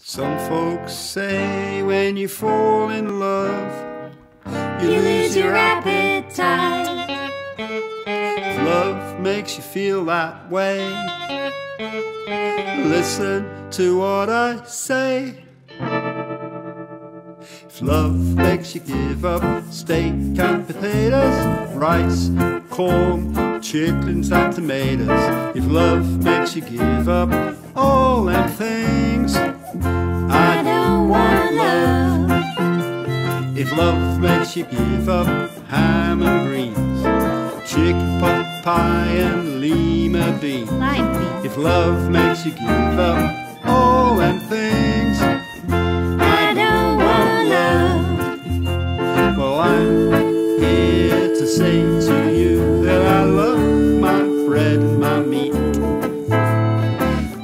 Some folks say when you fall in love, you, you lose your appetite. If love makes you feel that way, listen to what I say. If love makes you give up steak and potatoes, rice, corn, chickens and tomatoes. If love makes you give up all them things, If love makes you give up ham and greens, chicken pot pie and lima beans. If love makes you give up all them things, I don't want love. Well, I'm here to say to you that I love my bread and my meat.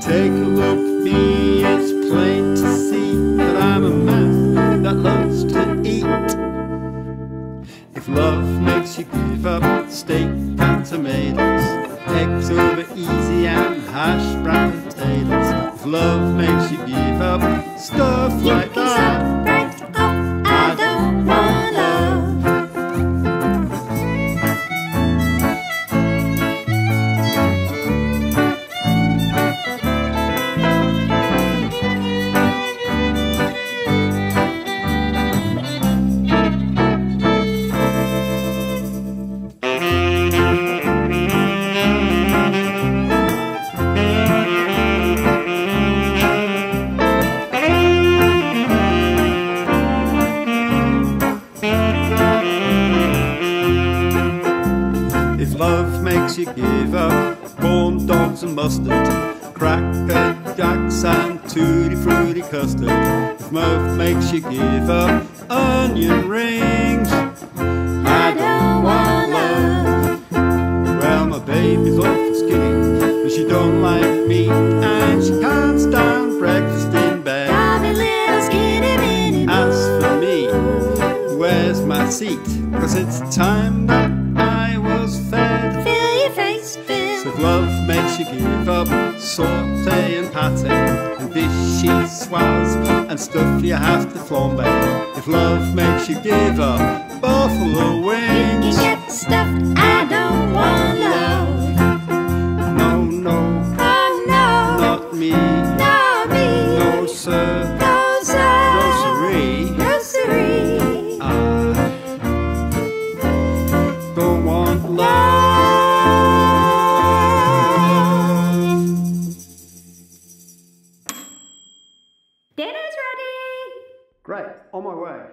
Take a look me, it's plain tomatoes, eggs over easy and hash brown potatoes. If love makes you give up stuff like makes you give up corn dogs and mustard, cracker jacks and tutti frutti custard. If love makes you give up onion rings, I don't want love. Well, my baby's awful skinny, but she don't like meat, and she can't stand breakfast in bed. Got little skinny mini As for me, where's my seat? Cause it's time that you give up saute and pate and fishy swaz and stuff you have to flambe. If love makes you give up buffalo wings, You can get stuffed. I don't want love. no, no, Oh no, not me, not me. no sir, Great, on my way.